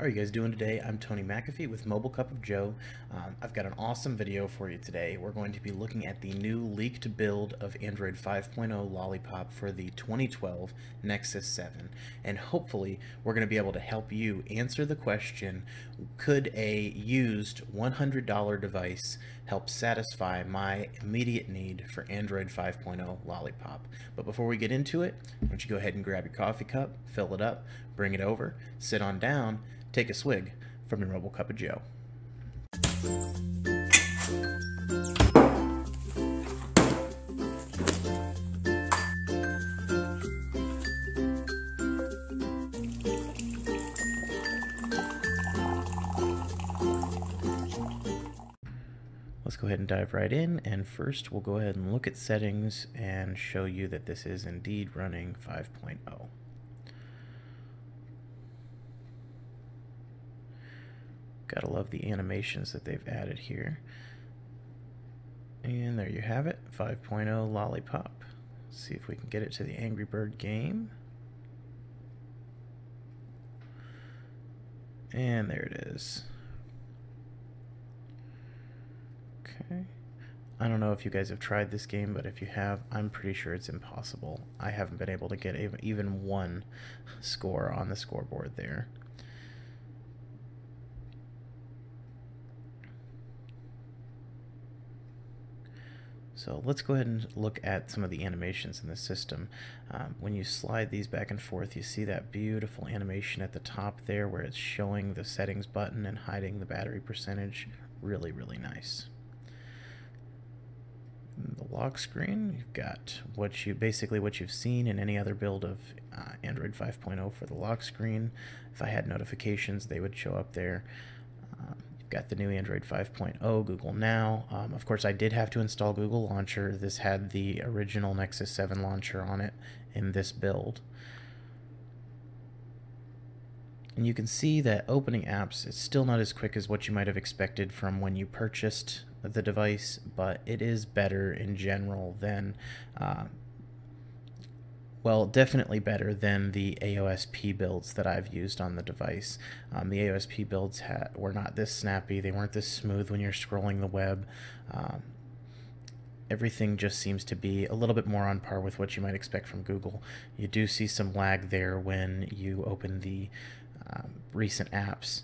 How are you guys doing today? I'm Tony McAfee with Mobile Cup of Joe. Um, I've got an awesome video for you today. We're going to be looking at the new leaked build of Android 5.0 Lollipop for the 2012 Nexus 7. And hopefully we're going to be able to help you answer the question, could a used $100 device help satisfy my immediate need for Android 5.0 Lollipop? But before we get into it, why don't you go ahead and grab your coffee cup, fill it up, bring it over, sit on down, take a swig from your Mobile Cup of Joe. Let's go ahead and dive right in and first we'll go ahead and look at settings and show you that this is indeed running 5.0. Gotta love the animations that they've added here. And there you have it, 5.0 Lollipop. See if we can get it to the Angry Bird game. And there it is. Okay. I don't know if you guys have tried this game, but if you have, I'm pretty sure it's impossible. I haven't been able to get even one score on the scoreboard there. So let's go ahead and look at some of the animations in the system. Um, when you slide these back and forth, you see that beautiful animation at the top there where it's showing the settings button and hiding the battery percentage. Really, really nice. In the lock screen, you've got what you basically what you've seen in any other build of uh, Android 5.0 for the lock screen. If I had notifications, they would show up there. Got the new Android 5.0, Google Now. Um, of course, I did have to install Google Launcher. This had the original Nexus 7 launcher on it in this build. And you can see that opening apps is still not as quick as what you might have expected from when you purchased the device, but it is better in general than uh, well, definitely better than the AOSP builds that I've used on the device. Um, the AOSP builds were not this snappy, they weren't this smooth when you're scrolling the web. Um, everything just seems to be a little bit more on par with what you might expect from Google. You do see some lag there when you open the um, recent apps.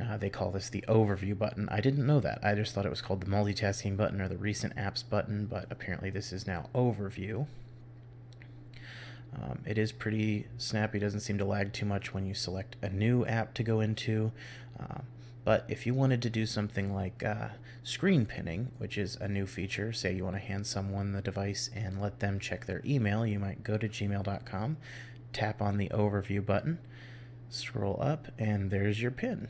Uh, they call this the overview button. I didn't know that. I just thought it was called the multitasking button or the recent apps button, but apparently this is now overview. Um, it is pretty snappy, doesn't seem to lag too much when you select a new app to go into. Uh, but if you wanted to do something like uh, screen pinning, which is a new feature, say you want to hand someone the device and let them check their email, you might go to gmail.com, tap on the overview button, scroll up, and there's your pin.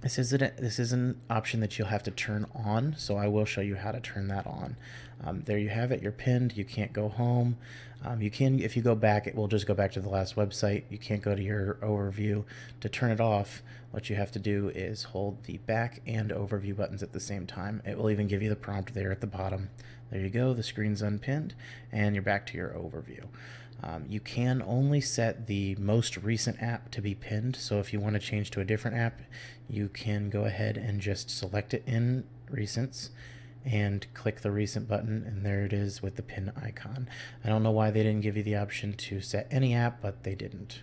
This is, a, this is an option that you'll have to turn on, so I will show you how to turn that on. Um, there you have it, you're pinned, you can't go home. Um, you can, if you go back, it will just go back to the last website. You can't go to your overview. To turn it off, what you have to do is hold the back and overview buttons at the same time. It will even give you the prompt there at the bottom. There you go, the screen's unpinned, and you're back to your overview. Um, you can only set the most recent app to be pinned, so if you want to change to a different app, you can go ahead and just select it in Recents and click the recent button and there it is with the pin icon. I don't know why they didn't give you the option to set any app, but they didn't.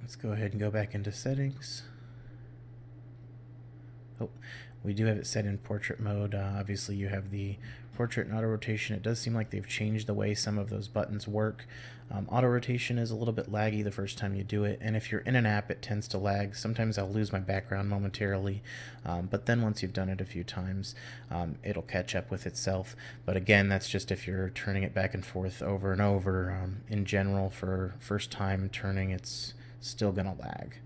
Let's go ahead and go back into settings. Oh, we do have it set in portrait mode. Uh, obviously, you have the portrait and auto rotation. It does seem like they've changed the way some of those buttons work. Um, auto rotation is a little bit laggy the first time you do it, and if you're in an app, it tends to lag. Sometimes I'll lose my background momentarily, um, but then once you've done it a few times, um, it'll catch up with itself. But again, that's just if you're turning it back and forth over and over. Um, in general, for first time turning, it's still gonna lag.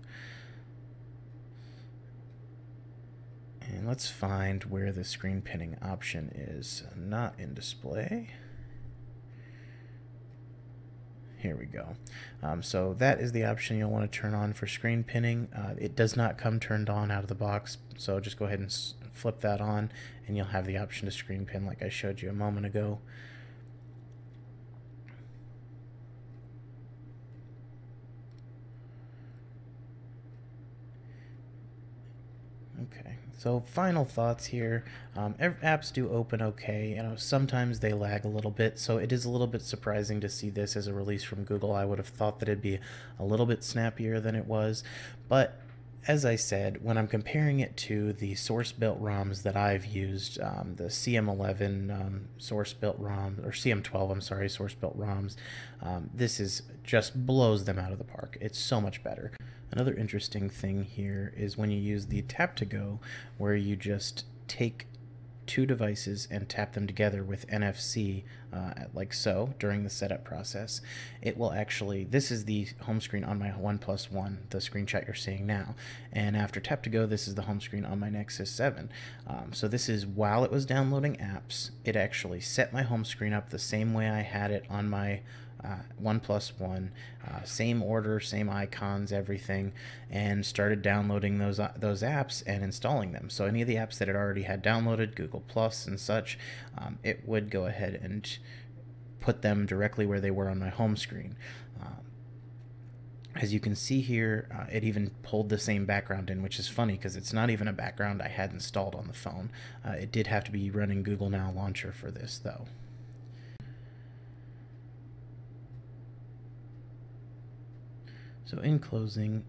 Let's find where the screen pinning option is not in display. Here we go. Um, so that is the option you'll want to turn on for screen pinning. Uh, it does not come turned on out of the box, so just go ahead and flip that on and you'll have the option to screen pin like I showed you a moment ago. Okay, so final thoughts here. Um, apps do open okay. You know, sometimes they lag a little bit, so it is a little bit surprising to see this as a release from Google. I would have thought that it'd be a little bit snappier than it was, but as I said, when I'm comparing it to the source built ROMs that I've used, um, the CM11 um, source built ROM, or CM12, I'm sorry, source built ROMs, um, this is just blows them out of the park. It's so much better. Another interesting thing here is when you use the tap to go, where you just take two devices and tap them together with NFC uh, like so during the setup process, it will actually, this is the home screen on my OnePlus One, the screenshot you're seeing now. And after tap to go, this is the home screen on my Nexus 7. Um, so this is while it was downloading apps, it actually set my home screen up the same way I had it on my uh, OnePlus One, uh, same order, same icons, everything, and started downloading those uh, those apps and installing them. So any of the apps that it already had downloaded, Google Plus and such, um, it would go ahead and put them directly where they were on my home screen. Um, as you can see here, uh, it even pulled the same background in, which is funny because it's not even a background I had installed on the phone. Uh, it did have to be running Google Now Launcher for this, though. So in closing,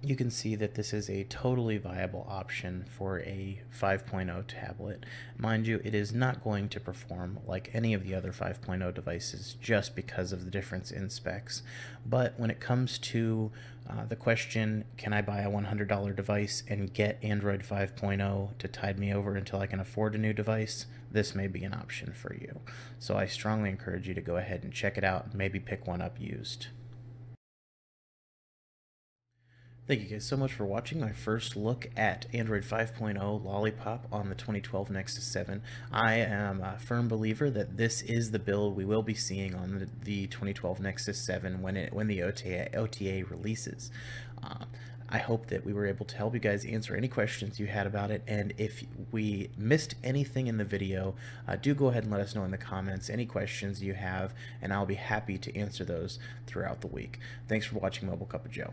you can see that this is a totally viable option for a 5.0 tablet. Mind you, it is not going to perform like any of the other 5.0 devices just because of the difference in specs. But when it comes to uh, the question, can I buy a $100 device and get Android 5.0 to tide me over until I can afford a new device? This may be an option for you. So I strongly encourage you to go ahead and check it out and maybe pick one up used. Thank you guys so much for watching my first look at Android 5.0 Lollipop on the 2012 Nexus 7. I am a firm believer that this is the build we will be seeing on the, the 2012 Nexus 7 when it when the OTA, OTA releases. Uh, I hope that we were able to help you guys answer any questions you had about it, and if we missed anything in the video, uh, do go ahead and let us know in the comments any questions you have, and I'll be happy to answer those throughout the week. Thanks for watching Mobile Cup of Joe.